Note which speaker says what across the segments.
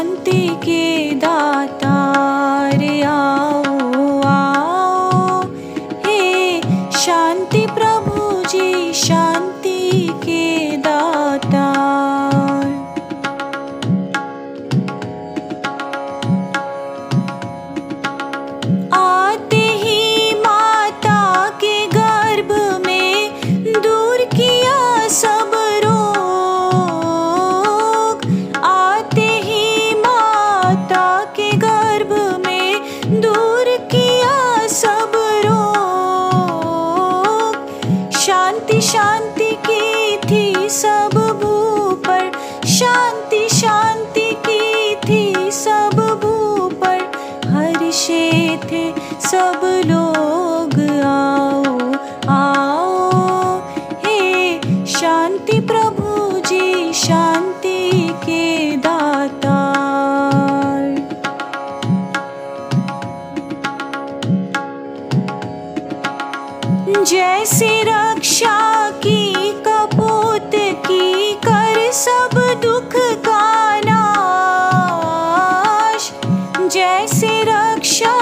Speaker 1: शांति के दाता रे आओ आओ। हे शांति प्रभु जी शांति सब भू पर। शांति शांति की थी सब भू पर। हर्षे थे सब लोग आओ आओ। हे शांति प्रभु जी, शांति के दाता जैसे रक्षा की कैसे रक्षा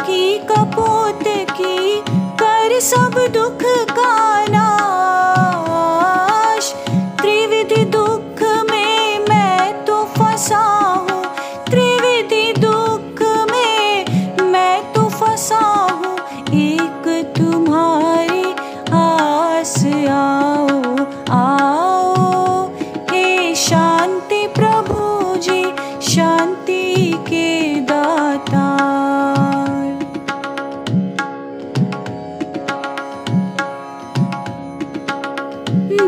Speaker 1: की, कपूत की, कर सब दुख का नाश। त्रिविधि दुख में मैं तो फंसा शान्ति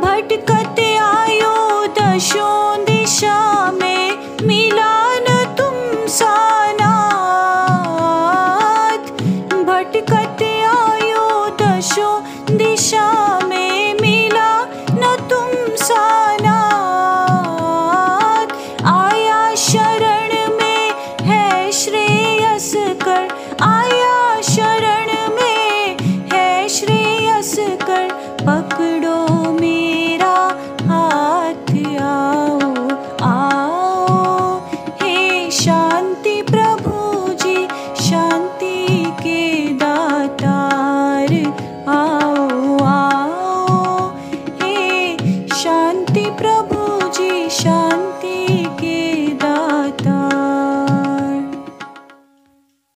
Speaker 1: भटकते आयो दशो दिशा में मिला न तुम तु सटकत आयो दशो दिशा